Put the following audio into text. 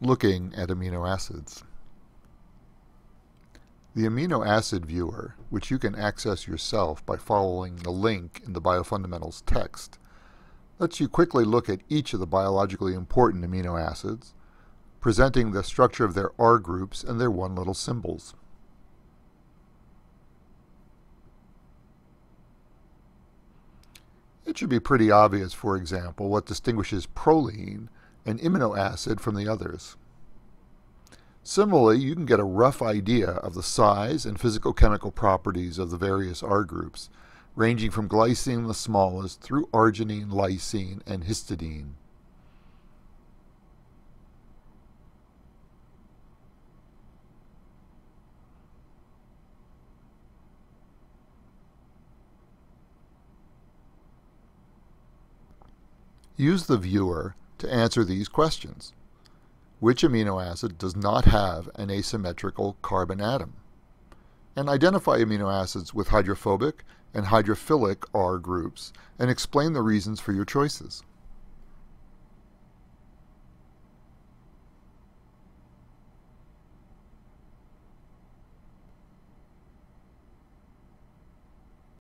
looking at amino acids. The amino acid viewer, which you can access yourself by following the link in the Biofundamentals text, lets you quickly look at each of the biologically important amino acids, presenting the structure of their R groups and their one letter symbols. It should be pretty obvious, for example, what distinguishes proline an amino acid from the others. Similarly, you can get a rough idea of the size and physicochemical properties of the various R groups, ranging from glycine the smallest through arginine, lysine, and histidine. Use the viewer to answer these questions. Which amino acid does not have an asymmetrical carbon atom? And identify amino acids with hydrophobic and hydrophilic R groups and explain the reasons for your choices.